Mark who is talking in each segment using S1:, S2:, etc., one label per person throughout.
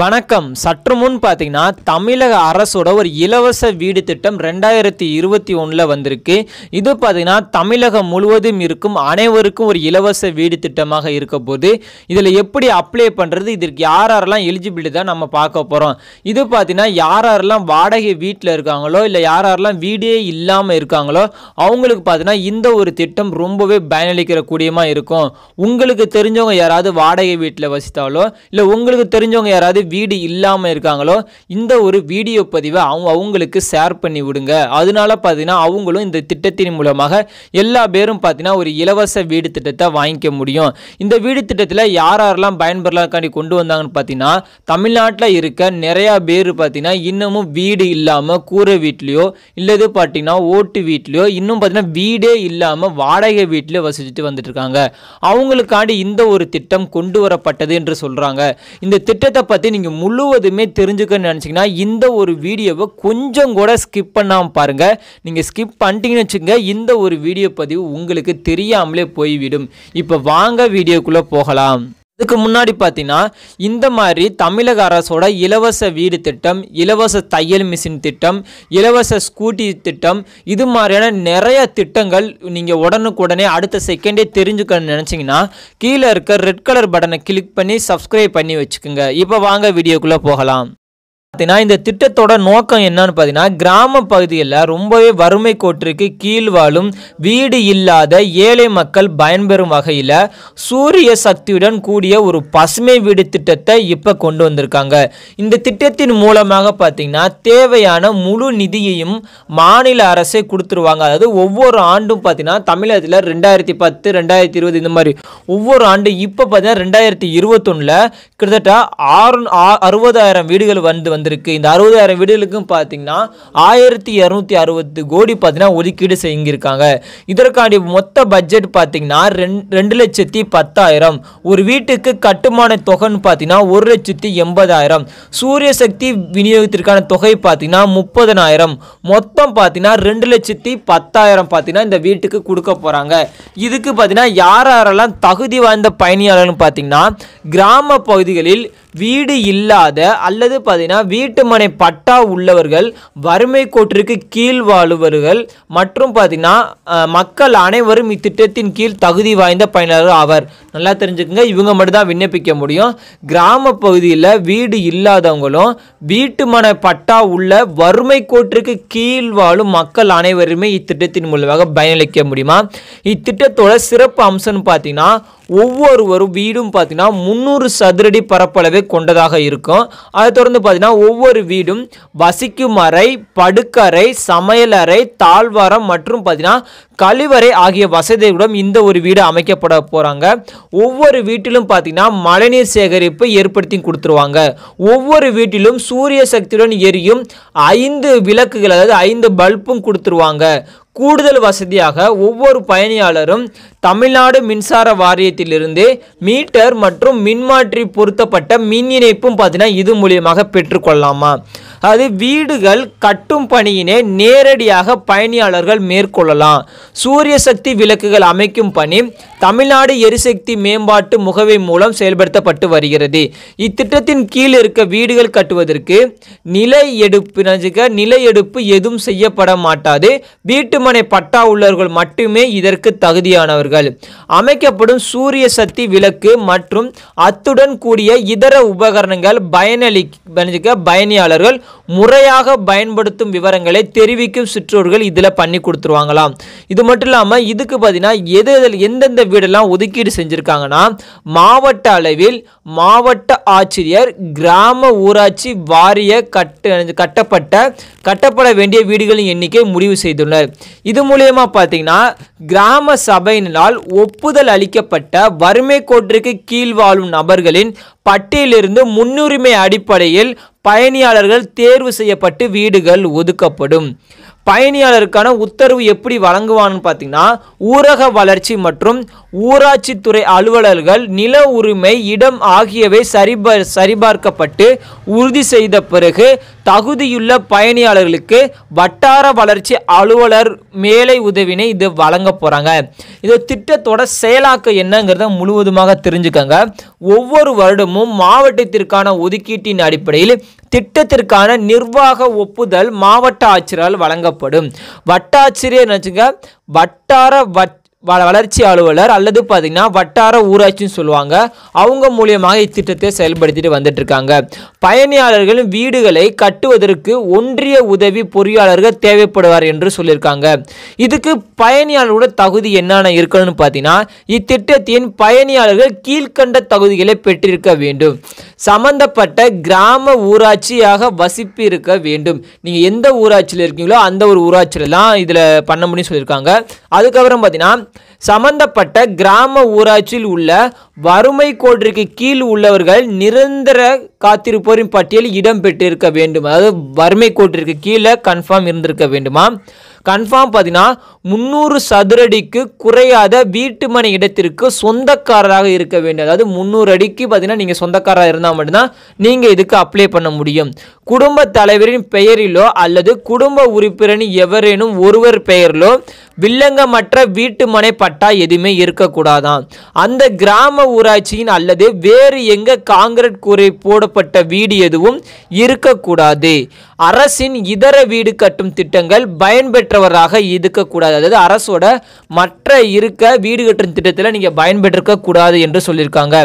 S1: வணக்கம். சற்று முன் பார்த்தீங்கன்னா தமிழக அரசோட ஒரு இலவச வீடு திட்டம் ரெண்டாயிரத்தி இருபத்தி ஒன்றில் வந்திருக்கு. இது பார்த்தீங்கன்னா தமிழகம் முழுவதும் இருக்கும் அனைவருக்கும் ஒரு இலவச வீடு திட்டமாக இருக்க போது இதில் எப்படி அப்ளை பண்ணுறது இதற்கு யார் யாரெல்லாம் எலிஜிபிலிட்டி தான் நம்ம பார்க்க போகிறோம் இது பார்த்தீங்கன்னா யார் யாரெல்லாம் வாடகை வீட்டில் இருக்காங்களோ இல்லை யார் யாரெல்லாம் வீடே இல்லாமல் இருக்காங்களோ அவங்களுக்கு பார்த்தீங்கன்னா இந்த ஒரு திட்டம் ரொம்பவே பயனளிக்கிற கூடியமாக இருக்கும். உங்களுக்கு தெரிஞ்சவங்க யாராவது வாடகை வீட்டில் வசித்தாலோ இல்லை உங்களுக்கு தெரிஞ்சவங்க யாராவது வீடு இல்லாமல் இருக்காங்களோ இந்த ஒரு வீடியோ பதிவை அவங்க அவங்களுக்கு ஷேர் பண்ணி விடுங்க. அதனால பார்த்தீங்கன்னா அவங்களும் இந்த திட்டத்தின் மூலமாக எல்லா பேரும் பார்த்தீங்கன்னா ஒரு இலவச வீடு திட்டத்தை வாங்கிக்க முடியும். இந்த வீடு திட்டத்தில் யார் யாரெல்லாம் பயன்பெறலாக்காண்டி கொண்டு வந்தாங்கன்னு பார்த்தீங்கன்னா தமிழ்நாட்டில் இருக்க நிறையா பேர் பார்த்தீங்கன்னா இன்னமும் வீடு இல்லாமல் கூரை வீட்லேயோ இல்லது பார்த்தீங்கன்னா ஓட்டு வீட்லேயோ இன்னும் பார்த்தீங்கன்னா வீடே இல்லாமல் வாடகை வீட்டிலே வசிச்சுட்டு வந்துட்டு இருக்காங்க அவங்களுக்காண்டி இந்த ஒரு திட்டம் கொண்டு வரப்பட்டது என்று சொல்கிறாங்க இந்த திட்டத்தை பற்றி நீங்கள் முழுவதுமே தெரிஞ்சுக்கணும்னு நினச்சிங்கன்னா இந்த ஒரு வீடியோவை கொஞ்சம் கூட ஸ்கிப் பண்ணாமல் பாருங்கள் நீங்கள் ஸ்கிப் பண்ணிட்டீங்கன்னு வச்சுங்க இந்த ஒரு வீடியோ பதிவு உங்களுக்கு தெரியாமலே போய்விடும். இப்போ வாங்க வீடியோக்குள்ளே போகலாம். இதுக்கு முன்னாடி பார்த்தீங்கன்னா இந்த மாதிரி தமிழக அரசோட இலவச வீடு திட்டம் இலவச தையல் மிஷின் திட்டம் இலவச ஸ்கூட்டி திட்டம் இது மாதிரியான நிறைய திட்டங்கள் நீங்கள் உடனுக்குடனே அடுத்த செகண்டே தெரிஞ்சுக்கணும்னு நினச்சிங்கன்னா கீழே இருக்க ரெட் கலர் பட்டனை கிளிக் பண்ணி சப்ஸ்கிரைப் பண்ணி வச்சுக்கோங்க. இப்போ வாங்க வீடியோக்குள்ளே போகலாம். பார்த்தீங்கன்னா இந்த திட்டத்தோட நோக்கம் என்னன்னு பார்த்தீங்கன்னா கிராம பகுதியில் ரொம்பவே வறுமை கோட்டிற்கு கீழ் வாழும் வீடு இல்லாத ஏழை மக்கள் பயன்பெறும் வகையில் சூரிய சக்தியுடன் கூடிய ஒரு பசுமை வீடு திட்டத்தை இப்போ கொண்டு வந்திருக்காங்க. இந்த திட்டத்தின் மூலமாக பார்த்தீங்கன்னா தேவையான முழு நிதியையும் மாநில அரசே கொடுத்துருவாங்க. அதாவது ஒவ்வொரு ஆண்டும் பார்த்தீங்கன்னா தமிழகத்தில் ரெண்டாயிரத்தி பத்து ரெண்டாயிரத்தி இருபது இந்த மாதிரி ஒவ்வொரு ஆண்டு இப்போ பார்த்தீங்கன்னா ரெண்டாயிரத்தி இருபத்தொன்னில் கிட்டத்தட்ட ஆறு ஆ- அறுபதாயிரம் வீடுகள் வந்து வந்திருக்கு. இந்த அறுபதாயிரம் வீடுகளுக்கும் பார்த்தீங்கன்னா ஆயிரத்தி இரநூத்தி அறுபது கோடி பார்த்தீங்கன்னா ஒதுக்கீடு செஞ்சுருக்காங்க இதற்காண்டி மொத்த பட்ஜெட் பார்த்தீங்கன்னா ரெண் ரெண்டு லட்சத்தி பத்தாயிரம். ஒரு வீட்டுக்கு கட்டுமான தொகைன்னு பார்த்தீங்கன்னா ஒரு லட்சத்தி எண்பதாயிரம். சூரிய சக்தி விநியோகத்திற்கான தொகை பார்த்தீங்கன்னா முப்பதனாயிரம். மொத்தம் பார்த்தீங்கன்னா ரெண்டு லட்சத்தி பத்தாயிரம் பார்த்தீங்கன்னா இந்த வீட்டுக்கு கொடுக்க போகிறாங்க இதுக்கு பார்த்தீங்கன்னா யார் யாரெல்லாம் தகுதி வாய்ந்த பயணியாளர்னு பார்த்தீங்கன்னா கிராம பகுதிகளில் வீடு இல்லாத அல்லது பார்த்தீங்கன்னா வீட்டுமனை பட்டா உள்ளவர்கள் வறுமை கோட்டிற்கு கீழ் வாழுபவர்கள் மற்றும் பார்த்தீங்கன்னா மக்கள் அனைவரும் இத்திட்டத்தின் கீழ் தகுதி வாய்ந்த பயனாளர்கள் ஆவர். நல்லா தெரிஞ்சுக்கோங்க. இவங்க மட்டும்தான் விண்ணப்பிக்க முடியும். கிராம பகுதியில் வீடு இல்லாதவங்களும் வீட்டுமனை பட்டா உள்ள வறுமை கோட்டிற்கு கீழ் வாழும் மக்கள் அனைவருமே இத்திட்டத்தின் மூலமாக பயனளிக்க முடியுமா? இத்திட்டத்தோட சிறப்பு அம்சம்னு பார்த்தீங்கன்னா ஒவ்வொருவரும் வீடும் பார்த்தீங்கன்னா முந்நூறு சதுரடி பரப்பளவை கொண்டதாக இருக்கும். அதை தொடர்ந்து பார்த்தீங்கன்னா ஒவ்வொரு வீடும் வசிக்கும் அறை படுக்கறை சமையலறை தாழ்வாரம் மற்றும் பார்த்தீங்கன்னா கழிவறை ஆகிய வசதியுடன் இந்த ஒரு வீடு அமைக்கப்பட போகிறாங்க ஒவ்வொரு வீட்டிலும் பார்த்தீங்கன்னா மழைநீர் சேகரிப்பு ஏற்படுத்தி கொடுத்துருவாங்க. ஒவ்வொரு வீட்டிலும் சூரிய சக்தியுடன் எரியும் ஐந்து விளக்குகள் அதாவது ஐந்து பல்பும் கொடுத்துருவாங்க. கூடுதல் வசதியாக ஒவ்வொரு பயணியாளரும் தமிழ்நாடு மின்சார வாரியத்திலிருந்து மீட்டர் மற்றும் மின்மாற்றி பொருத்தப்பட்ட மின் இணைப்பும் பார்த்தீங்கன்னா இது மூலியமாக பெற்றுக்கொள்ளலாமா? அது வீடுகள் கட்டும் பணியினை நேரடியாக பயணியாளர்கள் மேற்கொள்ளலாம். சூரிய சக்தி விளக்குகள் அமைக்கும் பணி தமிழ்நாடு எரிசக்தி மேம்பாட்டு முகவை மூலம் செயல்படுத்தப்பட்டு வருகிறது. இத்திட்டத்தின் கீழ் இருக்க வீடுகள் கட்டுவதற்கு நிலை எடுப்பு நிலை எடுப்பு எதுவும் செய்யப்பட மாட்டாது. வீட்டுமனை பட்டா உள்ளவர்கள் மட்டுமே இதற்கு தகுதியானவர்கள். அமைக்கப்படும் சூரிய சக்தி விளக்கு மற்றும் அத்துடன் கூடிய இதர உபகரணங்கள் பயனளி பயணியாளர்கள் முறையாக பயன்படுத்தும் விவரங்களை தெரிவிக்கும் சிற்றோர்கள் இதில் பண்ணி கொடுத்துருவாங்களாம். இது மட்டும் இல்லாமல் இதுக்கு பார்த்தீங்கன்னா எது எதில் எந்தெந்த வீடெல்லாம் ஒதுக்கீடு செஞ்சுருக்காங்கன்னா மாவட்ட அளவில் மாவட்ட ஆட்சியர் கிராம ஊராட்சி வாரிய கட்டு கட்டப்பட்ட கட்டப்பட வேண்டிய வீடுகளின் எண்ணிக்கை முடிவு செய்துள்ளனர். இது மூலயமா பார்த்தீங்கன்னா கிராம சபையினால் ஒப்புதல் அளிக்கப்பட்ட வறுமை கோட்டிற்கு கீழ் வாழும் நபர்களின் பட்டியலிருந்து முன்னுரிமை அடிப்படையில் பயணியாளர்கள் தேர்வு செய்யப்பட்டு வீடுகள் ஒதுக்கப்படும். பயணியாளருக்கான உத்தரவு எப்படி வழங்குவான்னு பார்த்தீங்கன்னா ஊரக வளர்ச்சி மற்றும் ஊராட்சித்துறை அலுவலர்கள் நில உரிமை இடம் ஆகியவை சரிபார் சரிபார்க்கப்பட்டு உறுதி செய்த பிறகு தகுதியுள்ள பயணியாளர்களுக்கு வட்டார வளர்ச்சி அலுவலர் மேலை உதவினை இது வழங்க போகிறாங்க இந்த திட்டத்தோட செயலாக்க என்னங்கிறத முழுவதுமாக தெரிஞ்சுக்கங்க. ஒவ்வொரு வருடமும் மாவட்டத்திற்கான ஒதுக்கீட்டின் அடிப்படையில் திட்டத்திற்கான நிர்வாக ஒப்புதல் மாவட்ட ஆட்சியரால் வழங்கப்படும். வட்டாட்சியர் வச்சுங்க வட்டார வட் வளர்ச்சி அலுவலர் அல்லது பார்த்திங்கன்னா வட்டார ஊராட்சின்னு சொல்லுவாங்க. அவங்க மூலியமாக இத்திட்டத்தை செயல்படுத்திட்டு வந்துட்டுருக்காங்க. பயணியாளர்களின் வீடுகளை கட்டுவதற்கு ஒன்றிய உதவி பொறியாளர்கள் தேவைப்படுவார் என்று சொல்லியிருக்காங்க. இதுக்கு பயணியாளரோட தகுதி என்னென்ன இருக்கணும்னு பார்த்தீங்கன்னா இத்திட்டத்தின் பயணியாளர்கள் கீழ்க்கண்ட தகுதிகளை பெற்றிருக்க வேண்டும். சம்பந்தப்பட்ட கிராம ஊராட்சியாக வசிப்பு இருக்க வேண்டும். நீங்கள் எந்த ஊராட்சியில் இருக்கீங்களோ அந்த ஒரு ஊராட்சியில தான் இதில் பண்ண முடியும்னு சொல்லியிருக்காங்க. அதுக்கப்புறம் பார்த்தீங்கன்னா சம்பந்தப்பட்ட கிராம ஊராட்சியில் உள்ள வறுமை கோட்டிற்கு கீழ் உள்ளவர்கள் நிரந்தர காத்திருப்போரின் பட்டியலில் இடம்பெற்றிருக்க வேண்டும். அதாவது வறுமை கோட்டிற்கு கீழே கன்ஃபார்ம் இருந்திருக்க வேண்டுமா? கன்ஃபார்ம் பார்த்தீங்கன்னா முந்நூறு சதுரடிக்கு குறையாத வீட்டுமனை இடத்திற்கு சொந்தக்காரராக இருக்க வேண்டும். அதாவது முந்நூறு அடிக்கு பார்த்தீங்கன்னா நீங்கள் சொந்தக்காரராக இருந்தால் மட்டும்தான் நீங்கள் இதுக்கு அப்ளை பண்ண முடியும். குடும்ப தலைவரின் பெயரிலோ அல்லது குடும்ப உறுப்பினரின் எவரேனும் ஒருவர் பெயரிலோ வில்லங்கமற்ற வீட்டுமனை பட்டா எதுவுமே இருக்கக்கூடாதாம். அந்த கிராம ஊராட்சியின் அல்லது வேறு எங்க காங்கிரட் கூரை போடப்பட்ட வீடு எதுவும் இருக்கக்கூடாது. அரசின் இதர வீடு கட்டும் திட்டங்கள் பயன்பெற்றவராக இருக்கக்கூடாது. அதாவது அரசோட மற்ற இருக்க வீடு கட்டும் திட்டத்தில் நீங்கள் பயன்பெற்றிருக்க கூடாது என்று சொல்லியிருக்காங்க.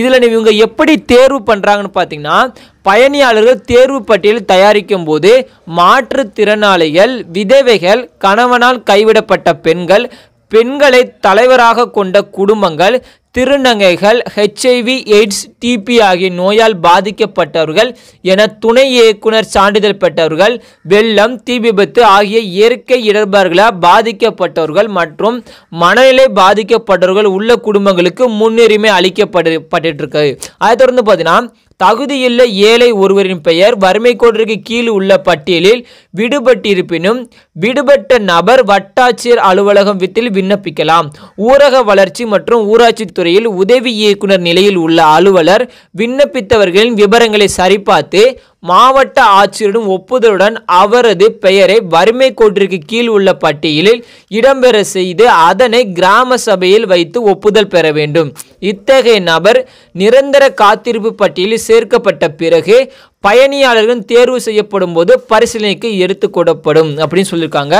S1: இதில் இவங்க எப்படி தேர்வு பண்ணுறாங்கன்னு பார்த்தீங்கன்னா பயணியாளர்கள் தேர்வு பட்டியல் தயாரிக்கும் போது மாற்றுத்திறனாளிகள் விதவைகள் கணவனால் கைவிடப்பட்ட பெண்கள் பெண்களை தலைவராக கொண்ட குடும்பங்கள் திருநங்கைகள் ஹெச்ஐவி எய்ட்ஸ் டிபி ஆகிய நோயால் பாதிக்கப்பட்டவர்கள் என துணை இயக்குனர் சான்றிதழ் பெற்றவர்கள் வெள்ளம் தீ விபத்து ஆகிய இயற்கை இடர்பாடுகளால் பாதிக்கப்பட்டவர்கள் மற்றும் மனநிலை பாதிக்கப்பட்டவர்கள் உள்ள குடும்பங்களுக்கு முன்னுரிமை அளிக்கப்பட்டு பட்டிருக்கு அதை தொடர்ந்து பார்த்தீங்கன்னா தகுதியுள்ள ஏழை ஒருவரின் பெயர் வறுமை கோட்டிற்கு கீழ் உள்ள பட்டியலில் விடுபட்டிருப்பினும் விடுபட்ட நபர் வட்டாட்சியர் அலுவலகம் வித்தில் விண்ணப்பிக்கலாம். ஊரக வளர்ச்சி மற்றும் ஊராட்சி துறையில் உதவி இயக்குனர் நிலையில் உள்ள அலுவலர் விண்ணப்பித்தவர்களின் விவரங்களை சரிபார்த்து மாவட்ட ஆட்சியரிடம் ஒப்புதலுடன் அவரது பெயரை வறுமை கோட்டிற்கு கீழ் உள்ள பட்டியலில் இடம்பெற செய்து அதனை கிராம சபையில் வைத்து ஒப்புதல் பெற வேண்டும். இத்தகைய நபர் நிரந்தர காத்திருப்பு பட்டியலில் சேர்க்கப்பட்ட பிறகு பயணியாளர்கள் தேர்வு செய்யப்படும் போது பரிசீலனைக்கு எடுத்துக்கூடப்படும் அப்படின்னு சொல்லியிருக்காங்க.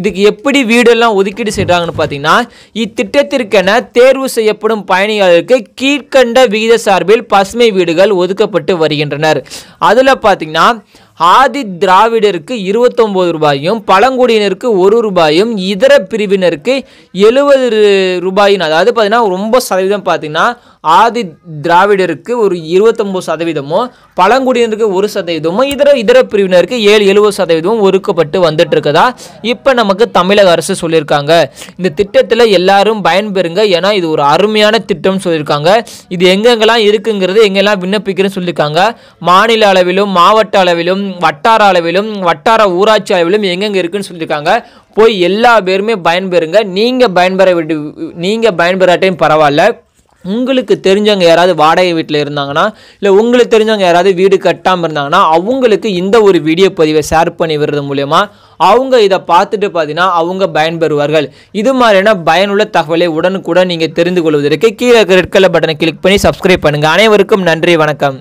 S1: இதுக்கு எப்படி வீடெல்லாம் ஒதுக்கீடு செய்கிறாங்கன்னு பார்த்தீங்கன்னா இத்திட்டத்திற்கென தேர்வு செய்யப்படும் பயணியாளருக்கு கீழ்க்கண்ட விகித சார்பில் பசுமை வீடுகள் ஒதுக்கப்பட்டு வருகின்றனர். அதில் பார்த்தீங்கன்னா ஆதி திராவிடருக்கு இருபத்தொம்போது ரூபாயும் பழங்குடியினருக்கு ஒரு ரூபாயும் இதர பிரிவினருக்கு எழுபது ரூபாயின் அதாவது பார்த்தீங்கன்னா ரொம்ப சதவீதம் பார்த்தீங்கன்னா ஆதி திராவிடருக்கு ஒரு இருபத்தொம்போது சதவீதமும் பழங்குடியினருக்கு ஒரு சதவீதமும் இதர இதர பிரிவினருக்கு ஏழு எழுபது சதவீதமும் ஒதுக்கப்பட்டு வந்துட்டு இருக்கதா இப்போ நமக்கு தமிழக அரசு சொல்லியிருக்காங்க. இந்த திட்டத்தில் எல்லாரும் பயன்பெறுங்க. ஏன்னா இது ஒரு அருமையான திட்டம்னு சொல்லியிருக்காங்க. இது எங்கெங்கெல்லாம் இருக்குங்கிறது எங்கெல்லாம் விண்ணப்பிக்கிறேன்னு சொல்லியிருக்காங்க. மாநில அளவிலும் மாவட்ட அளவிலும் வட்டார அளவிலும் வட்டார ஊராட்சி அளவிலும் எங்கெங்க இருக்குன்னு சொல்லியிருக்காங்க. போய் எல்லா பேருமே பயன்பெறுங்க. நீங்கள் பயன்பெற விட்டு நீங்கள் பயன்பெறாட்டையும் பரவாயில்ல. உங்களுக்கு தெரிஞ்சவங்க யாராவது வாடகை வீட்டில் இருந்தாங்கன்னா இல்லை உங்களுக்கு தெரிஞ்சவங்க யாராவது வீடு கட்டாமல் இருந்தாங்கன்னா அவங்களுக்கு இந்த ஒரு வீடியோ பதிவை ஷேர் பண்ணி விடுறது மூலயமா அவங்க இதை பார்த்துட்டு பார்த்தீங்கன்னா அவங்க பயன்பெறுவார்கள். இது மாதிரியான பயனுள்ள தகவலை உடனுக்குடன் நீங்கள் தெரிந்து கொள்வதற்கு கீழே ரெட் கலர் பட்டனை கிளிக் பண்ணி சப்ஸ்கிரைப் பண்ணுங்கள் அனைவருக்கும் நன்றி வணக்கம்.